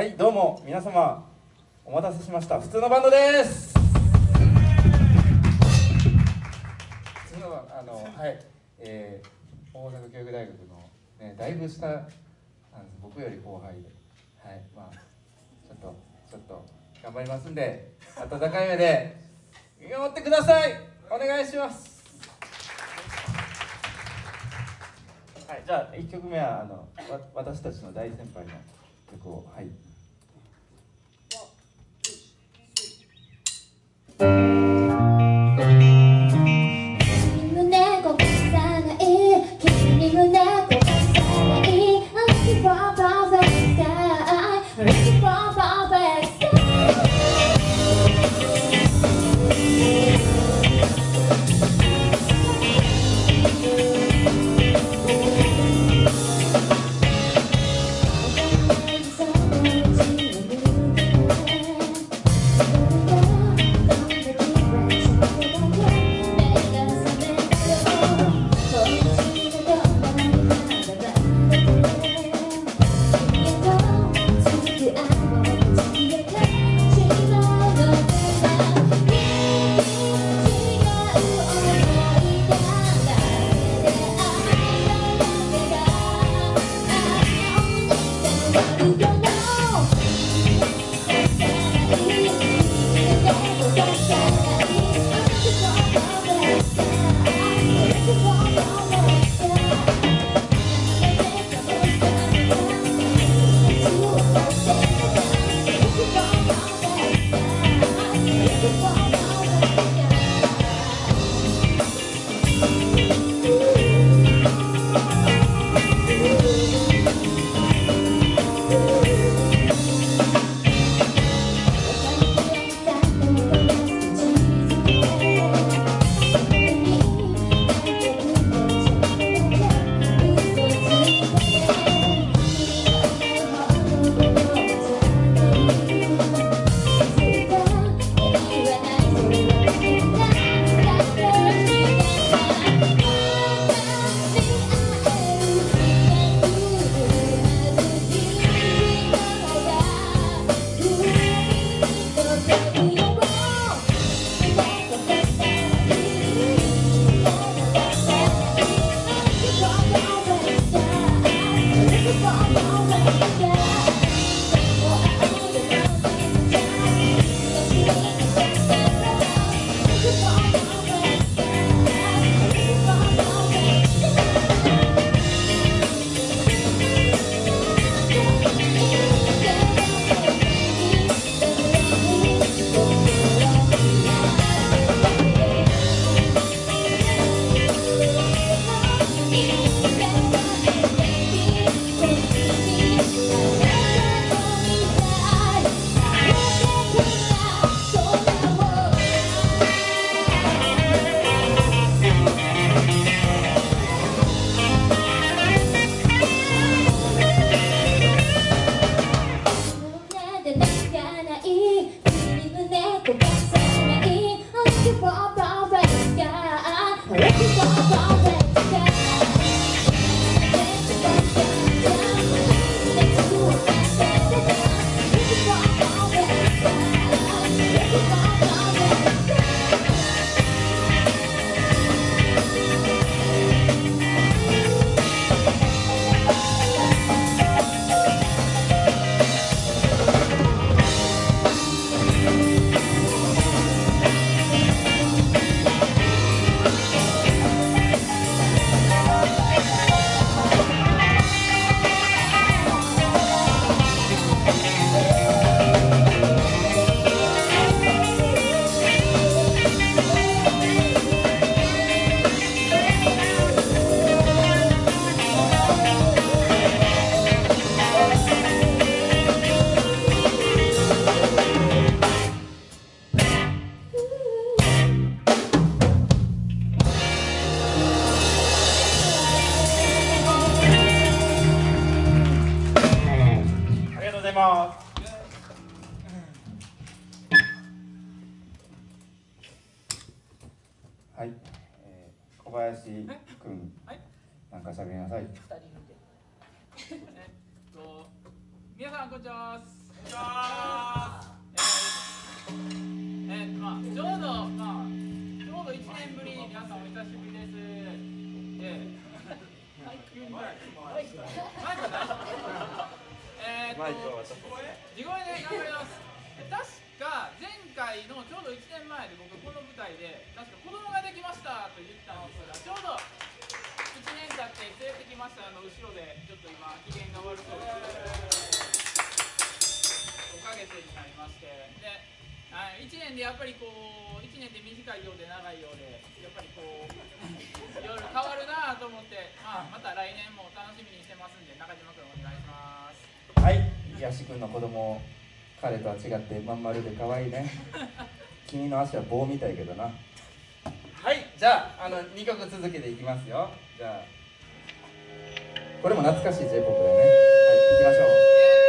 はいどうも皆様お待たせしました。普通のバンドです。普通のあのはいえー、大阪教育大学のねだいぶ下なんです。僕より後輩で。はいまあちょっとちょっと頑張りますんで温かい目で見守ってください。お願いします。はいじゃあ1曲目はあのわ私たちの大先輩の曲をはい。こんにちはこんにちはえー、えー、まあちょうどまあちょうど一年ぶり皆さんお久しぶりですでマイクマイクないえっと地声で頑張ります確か前回のちょうど一年前で僕この舞台で確か子供ができましたと言ったんですがちょうど一年経って連れてきましたあの後ろでちょっと今機嫌が悪そうです。ましてではい、1年でやっぱりこう1年で短いようで長いようでやっぱりこういろいろ変わるなと思って、まあ、また来年も楽しみにしてますんで中島君お願いしますはい東君の子供彼とは違ってまん丸で可愛いね。君の足は棒みたいけどな。はいじゃああの2曲続けていきますよ。じゃあ。これも懐かしい J−POP だよね。はい行きましょう、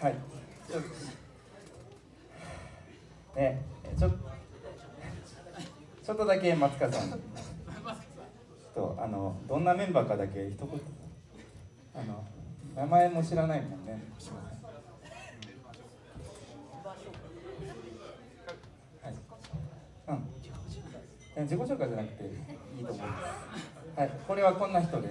はい。ちょねちょちょっとだけ松川さん。とあのどんなメンバーかだけ一言。あの名前も知らないもんね。すいませんはい。うん。自己紹介じゃなくていいと思います。はい。これはこんな人で。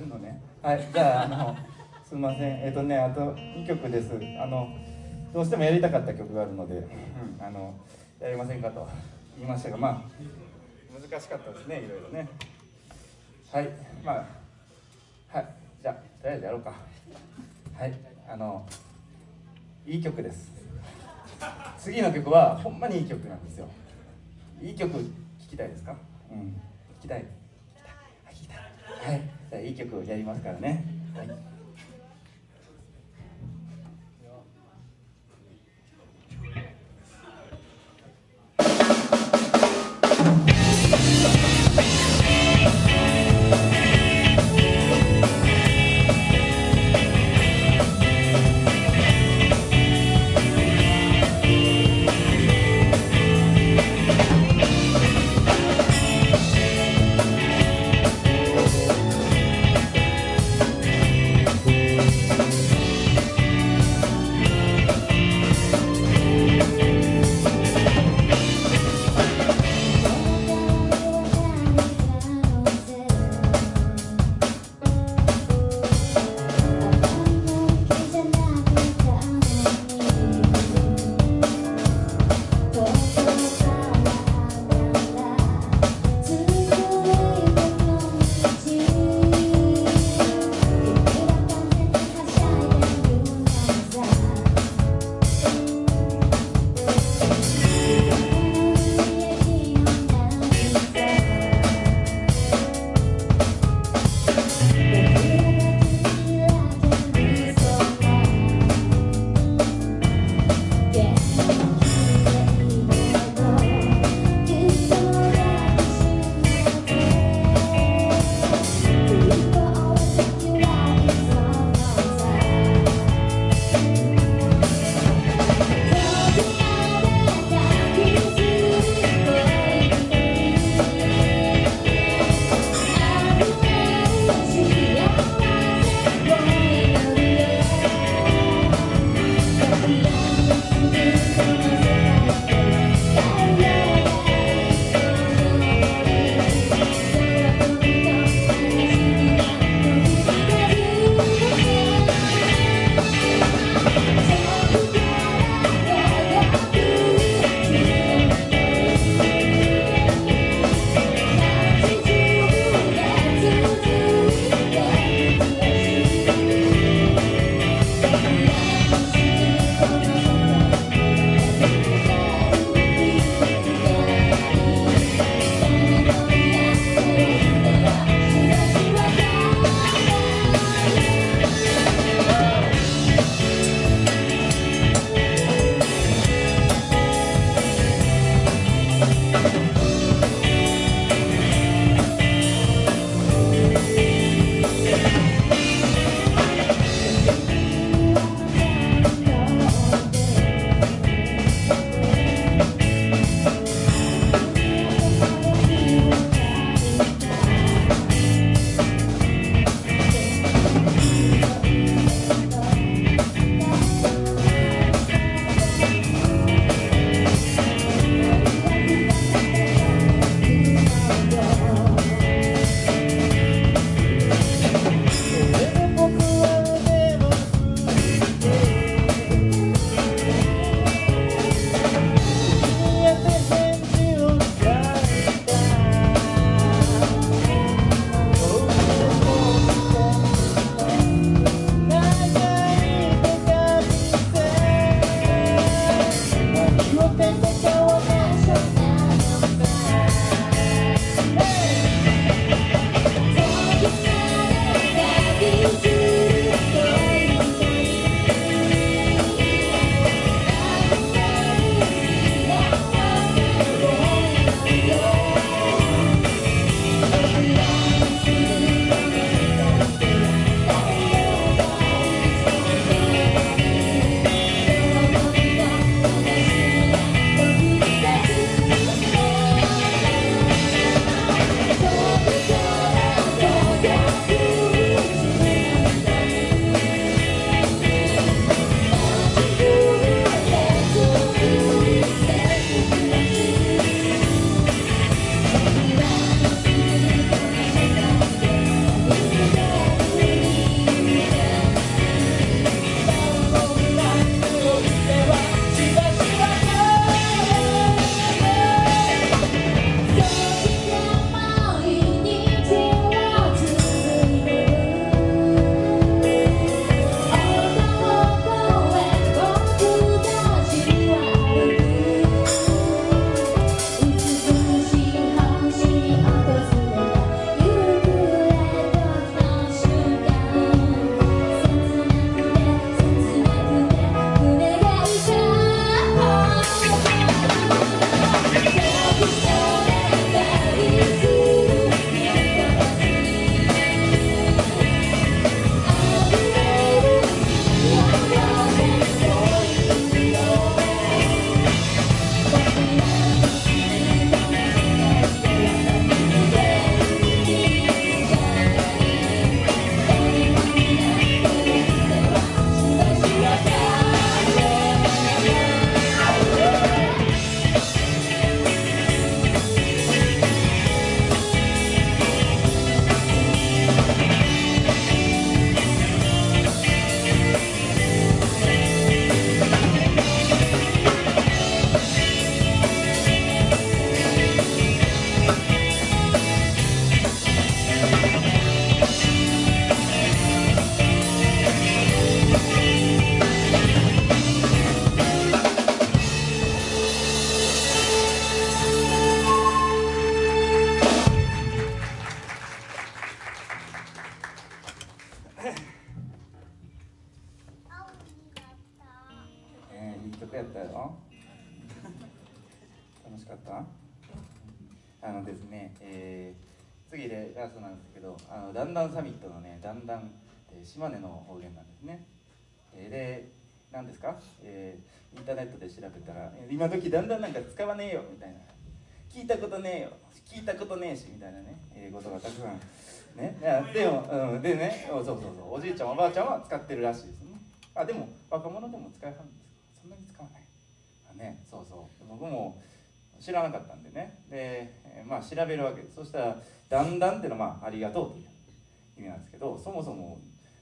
るのね。はいじゃああの すみません。えっ、とねあと2曲です。あのどうしてもやりたかった曲があるので、うん、あのやりませんかと。言いましたがまあ難しかったですねいろいろね。はいまあはいじゃあとりあえずやろうか。はいあのいい曲です。次の曲はほんまにいい曲なんですよ。いい曲聴きたいですか？うん。聴きたい。聴きたい。はいいい曲をやりますからね、はい。島根の方言なんですね、えー、で何ですか、えー、インターネットで調べたら今時だんだんなんか使わねえよみたいな。聞いたことねえよ。聞いたことねえしみたいなね。英語とかたくさんね。でも、うん、でね。そうそうそう。おじいちゃんおばあちゃんは使ってるらしいですね。あでも若者でも使いはるんですか？そんなに使わない。あね。そうそう。僕も知らなかったんでね。でまあ調べるわけです。そしたら「だんだん」っていうのは、まあ「ありがとう」という意味なんですけどそもそも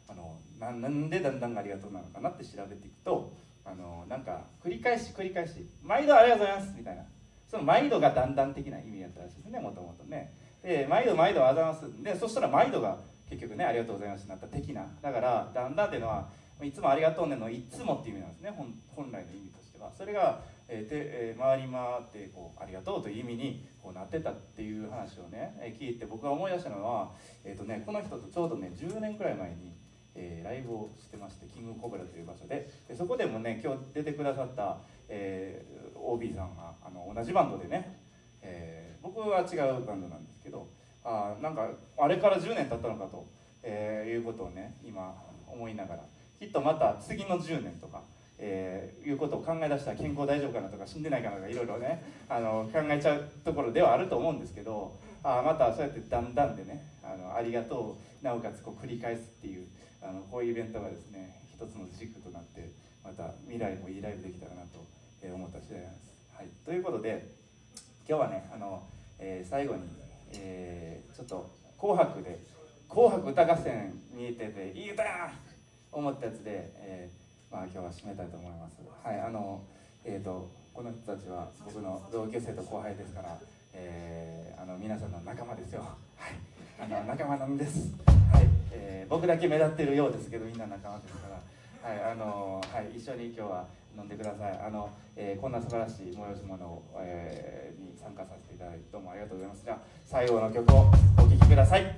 あのなんでだんだんありがとうなのかなって調べていくとあのなんか繰り返し繰り返し「毎度ありがとうございます」みたいな。その毎度がだんだん的な意味やったらしいですねもともとね。で毎度毎度ありがとうございますでそしたら毎度が結局ねありがとうございますになった的な。だからだんだんっていうのはいつもありがとうねのいつもっていう意味なんですね本来の意味としては。それが、えーえー、回り回ってこうありがとうという意味にこうなってたっていう話をね、えー、聞いて僕が思い出したのは、えーとね、この人とちょうどね10年くらい前に、えー、ライブをしてましてキングコブラという場所ででそこでもね今日出てくださった、えー、OB さんがあの同じバンドでね、えー、僕は違うバンドなんですけどあなんかあれから10年経ったのかと、えー、いうことをね今思いながら。きっとまた次の10年とか、えー、いうことを考え出したら健康大丈夫かなとか死んでないかなとかいろいろねあの考えちゃうところではあると思うんですけどあまたそうやってだんだんでねあのありがとうなおかつこう繰り返すっていうあのこういうイベントがですね一つの軸となってまた未来もいいライブできたらなと思った次第なんです。はい、ということで今日はねあの、えー、最後に、えー、ちょっと「紅白」で「紅白歌合戦」見えてて「いい歌や!」思ったやつで、えー、まあ、今日は締めたいと思います。はいあのえーと、この人たちは僕の同級生と後輩ですから、えー、あの皆さんの仲間ですよ。はい。あの仲間なんです、はい。えー、僕だけ目立ってるようですけどみんな仲間ですから、はい。あのはい、一緒に今日は飲んでください。あの、えー、こんな素晴らしい催し物を、えー、に参加させていただいてどうもありがとうございます。じゃあ最後の曲をお聴きください。